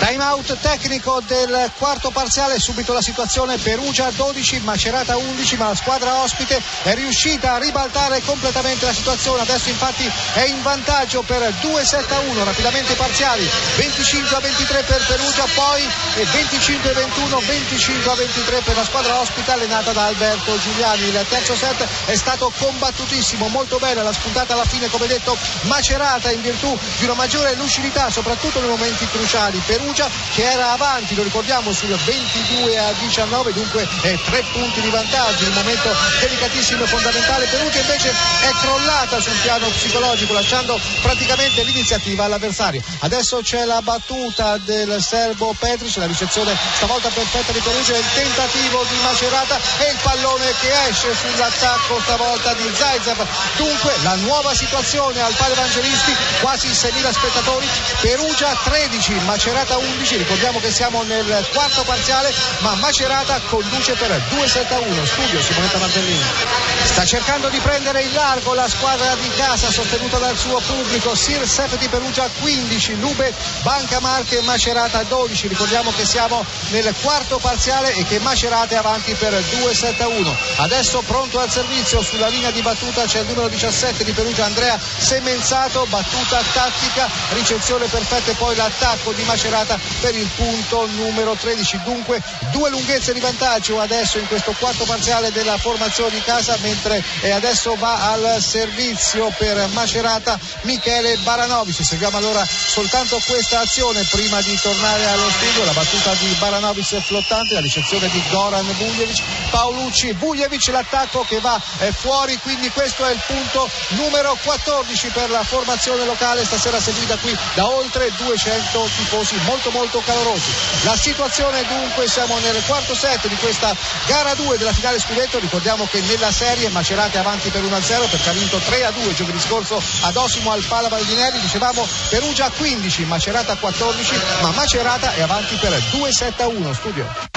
Time out tecnico del quarto parziale, subito la situazione Perugia 12, Macerata 11, ma la squadra ospite è riuscita a ribaltare completamente la situazione, adesso infatti è in vantaggio per 2-7-1, rapidamente parziali, 25-23 per Perugia, poi 25-21, 25-23 per la squadra ospite allenata da Alberto Giuliani. Il terzo set è stato combattutissimo, molto bene, la spuntata alla fine come detto Macerata in virtù di una maggiore lucidità, soprattutto nei momenti cruciali. Perugia che era avanti, lo ricordiamo, sul 22 a 19, dunque eh, tre punti di vantaggio, un momento delicatissimo e fondamentale. Perugia invece è crollata sul piano psicologico, lasciando praticamente l'iniziativa all'avversario. Adesso c'è la battuta del serbo Petric, la ricezione stavolta perfetta di Perugia, il tentativo di Macerata e il pallone che esce sull'attacco stavolta di Zaitsev. Dunque la nuova situazione al Pale Evangelisti, quasi 6.000 spettatori, Perugia 13, Macerata 11, ricordiamo che siamo nel quarto parziale, ma Macerata conduce per 2-7-1. Studio Simonetta Martellini. Sta cercando di prendere il largo la squadra di casa sostenuta dal suo pubblico, Sir Sefeti Perugia 15, Lube Banca Marche Macerata 12. Ricordiamo che siamo nel quarto parziale e che Macerata è avanti per 2-7-1. Adesso pronto al servizio sulla linea di battuta c'è il numero 17 di Perugia Andrea Semenzato, battuta tattica, ricezione perfetta e poi l'attacco di Macerata per il punto numero 13. Dunque due lunghezze di vantaggio adesso in questo quarto parziale della formazione di casa mentre adesso va al servizio per Macerata Michele Baranovic. Seguiamo allora soltanto questa azione prima di tornare allo studio, la battuta di Baranovic flottante, la ricezione di Goran Bugljevic, Paolucci, Bugljevic l'attacco che va fuori, quindi questo è il punto numero 14 per la formazione locale, stasera seguita qui da oltre 200 tifosi molto molto calorosi. La situazione dunque siamo nel quarto set di questa gara 2 della finale scudetto, ricordiamo che nella serie Macerata è avanti per 1-0 perché ha vinto 3-2 giovedì scorso ad Osimo al Pala Valdinelli, dicevamo Perugia 15, Macerata 14, ma Macerata è avanti per 2-7-1. Studio.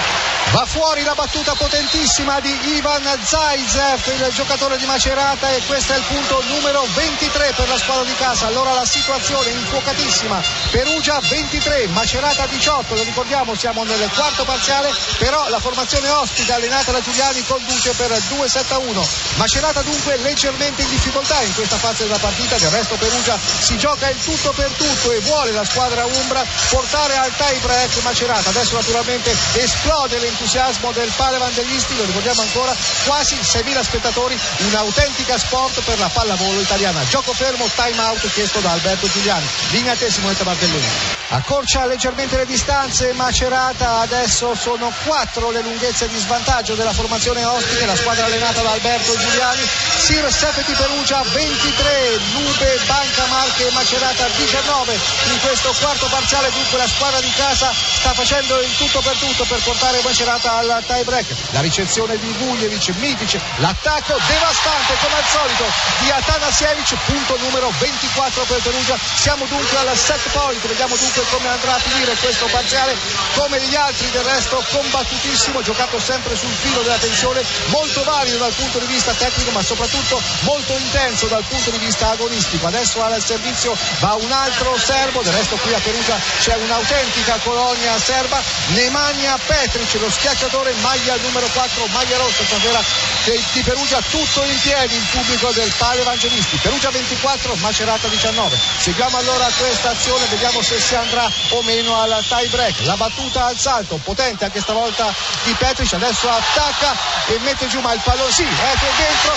Va fuori la battuta potentissima di Ivan Zaitsev, il giocatore di Macerata e questo è il punto numero 23 per la squadra di casa. Allora la situazione infuocatissima. Perugia 23, Macerata 18, lo ricordiamo siamo nel quarto parziale, però la formazione ospite allenata da Giuliani conduce per 2-7-1. Macerata dunque leggermente in difficoltà in questa fase della partita, del resto Perugia si gioca il tutto per tutto e vuole la squadra Umbra portare al tie break Macerata. Adesso naturalmente esplode l'entusiasmo l'entusiasmo del Pale Evangelisti, lo ricordiamo ancora, quasi 6.000 spettatori, un'autentica sport per la pallavolo italiana. Gioco fermo, time out chiesto da Alberto Giuliani. Linea a te Simonetta Martellini. Accorcia leggermente le distanze, Macerata, adesso sono quattro le lunghezze di svantaggio della formazione ospite, la squadra allenata da Alberto Giuliani, Sir Sepeti Perugia 23, Lube, Banca Marche e Macerata 19 in questo quarto parziale, dunque la squadra di casa sta facendo il tutto per tutto per portare Macerata al tie break. La ricezione di Vugljevic, Mitic, l'attacco devastante come al solito di Atanasiewicz, punto numero 24 per Perugia. Siamo dunque al set point, vediamo dunque come andrà a finire questo parziale. Come gli altri del resto combattutissimo, giocato sempre sul filo della tensione, molto valido dal punto di vista tecnico ma soprattutto molto intenso dal punto di vista agonistico. Adesso al servizio va un altro serbo, del resto qui a Perugia c'è un'autentica colonia serba, Nemanja Petric, lo schiacciatore, maglia numero 4, maglia rossa stasera di Perugia, tutto in piedi il pubblico del Pale Evangelisti. Perugia 24, Macerata 19. Seguiamo allora questa azione, vediamo se si andrà o meno al tie break. La battuta al salto, potente anche stavolta di Petric, adesso attacca e mette giù, ma il pallone sì, è dentro,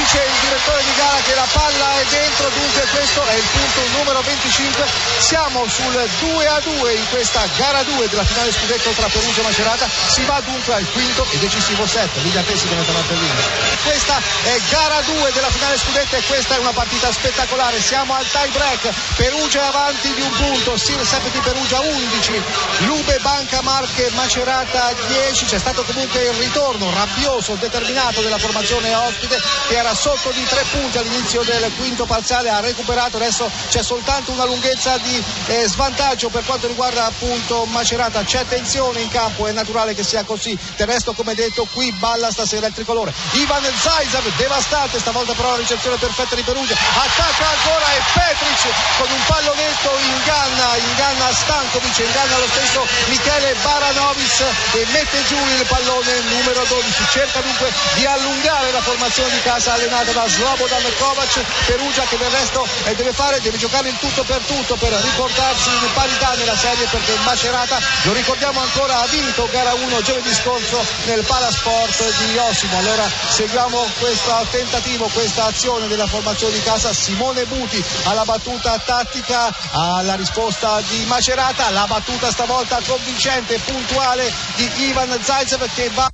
dice il direttore di gara che la palla è dentro, dunque questo è il punto numero 25. Siamo sul 2 a 2 in questa gara 2 della finale scudetto tra Perugia e Macerata. Si va dunque al quinto e decisivo set. Liga Pessi come Martellini. Questa è gara 2 della finale scudetto e questa è una partita spettacolare. Siamo al tie break. Perugia avanti di un punto. Sir Sepeti Perugia 11. Lube Banca Marche Macerata 10. C'è stato comunque il ritorno rabbioso, determinato della formazione ospite che era sotto di tre punti all'inizio del quinto parziale. Ha recuperato. Adesso c'è soltanto una lunghezza di eh, svantaggio per quanto riguarda appunto Macerata. C'è tensione in campo. È naturale che sia così. Del resto, come detto, qui balla stasera il tricolore. Ivan Zaizav, devastante, stavolta però la ricezione perfetta di Perugia. Attacca ancora e Petric con un pallonetto inganna, inganna Stankovic, inganna lo stesso Michele Baranovic e mette giù il pallone numero 12. Cerca dunque di allungare la formazione di casa allenata da Slobodan Kovac. Perugia che del resto eh, deve fare, deve giocare il tutto per tutto per riportarsi in parità nella serie perché Macerata, lo ricordiamo ancora, ha vinto gara 1 giovedì scorso nel Palasport di Osimo. Allora seguiamo questo tentativo, questa azione della formazione di casa. Simone Buti alla battuta tattica, alla risposta di Macerata, la battuta stavolta convincente e puntuale di Ivan Zaitsev che va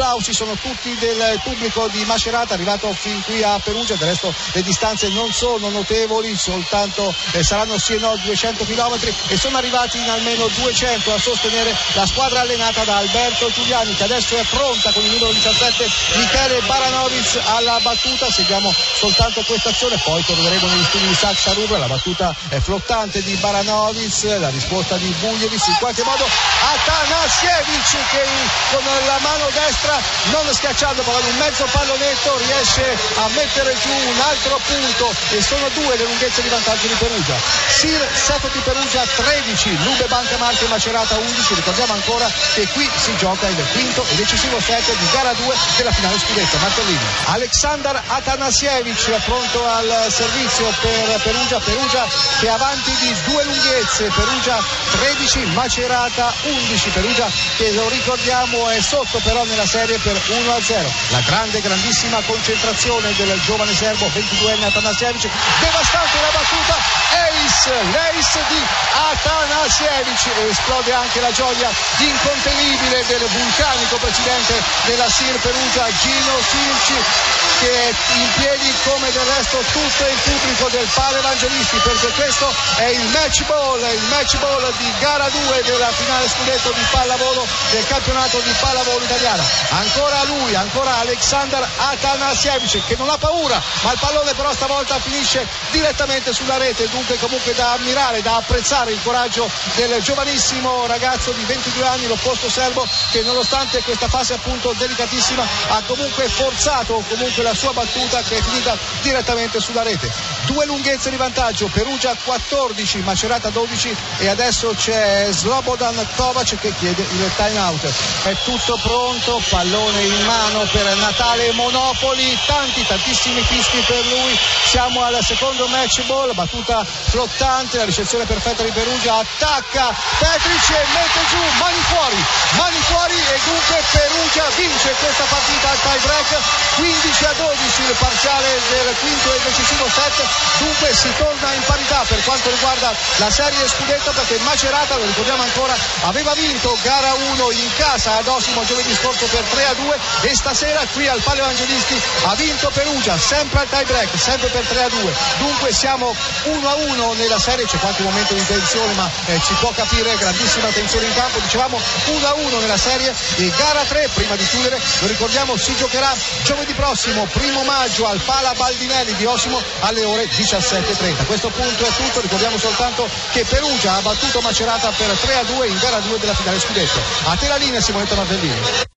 applausi sono tutti del pubblico di Macerata arrivato fin qui a Perugia, del resto le distanze non sono notevoli, soltanto eh, saranno sì e no 200 km e sono arrivati in almeno 200 a sostenere la squadra allenata da Alberto Giuliani che adesso è pronta con il numero 17 Michele Baranovic alla battuta, seguiamo soltanto questa azione, poi torneremo negli studi di Saxa Rubra, la battuta è flottante di Baranovic, la risposta di Buglievic, in qualche modo Atanasiewicz che con la mano destra non schiacciando poi un mezzo pallonetto riesce a mettere giù un altro punto. E sono due le lunghezze di vantaggio di Perugia. Sir Seto di Perugia 13 Lube Banca Marche Macerata 11 ricordiamo ancora che qui si gioca il quinto e decisivo set di gara 2 della finale scudetto. Martellini. Aleksandar Atanasiewicz pronto al servizio per Perugia. Perugia che è avanti di due lunghezze. Perugia 13 Macerata 11 Perugia che lo ricordiamo è sotto però nella serie per 1 a 0. La grande, grandissima concentrazione del giovane serbo 22enne Atanasiewicz, devastante la battuta, ace, l'ace di Atanasiewicz, esplode anche la gioia incontenibile del vulcanico presidente della SIR Perugia, Gino Silci, che è in piedi come del resto tutto il pubblico del Pale Evangelisti, perché questo è il match ball, il match ball di gara 2 della finale scudetto di pallavolo del campionato di pallavolo italiano. Ancora lui, ancora Alexander Atanasiewicz che non ha paura, ma il pallone però stavolta finisce direttamente sulla rete, dunque comunque da ammirare, da apprezzare il coraggio del giovanissimo ragazzo di 22 anni, l'opposto serbo, che nonostante questa fase appunto delicatissima ha comunque forzato comunque la sua battuta che è finita direttamente sulla rete. Due lunghezze di vantaggio, Perugia 14, Macerata 12 e adesso c'è Slobodan Kovac che chiede il time out. È tutto pronto, pallone in mano per Natale Monopoli, tanti tantissimi fischi per lui, siamo al secondo match ball, battuta flottante, la ricezione perfetta di Perugia, attacca Petric e mette giù, mani fuori, mani fuori e dunque Perugia vince questa partita al tie break, 15 a 12 il parziale del quinto e decisivo set, dunque si torna in parità per quanto riguarda la serie scudetto perché Macerata, lo ricordiamo ancora, aveva vinto gara 1 in casa ad Osimo giovedì scorso per 3 a 2 e stasera qui al Palio Evangelisti ha vinto Perugia, sempre al tie break, sempre per 3 a 2. Dunque siamo 1 a 1 nella serie, c'è qualche momento di tensione ma eh, si può capire grandissima tensione in campo, dicevamo 1 a 1 nella serie e gara 3, prima di chiudere, lo ricordiamo, si giocherà giovedì prossimo, primo maggio al Pala Baldinelli di Osimo alle ore 17.30. A questo punto è tutto, ricordiamo soltanto che Perugia ha battuto Macerata per 3 a 2 in gara 2 della finale scudetto. A te la linea Simonetta Martellini.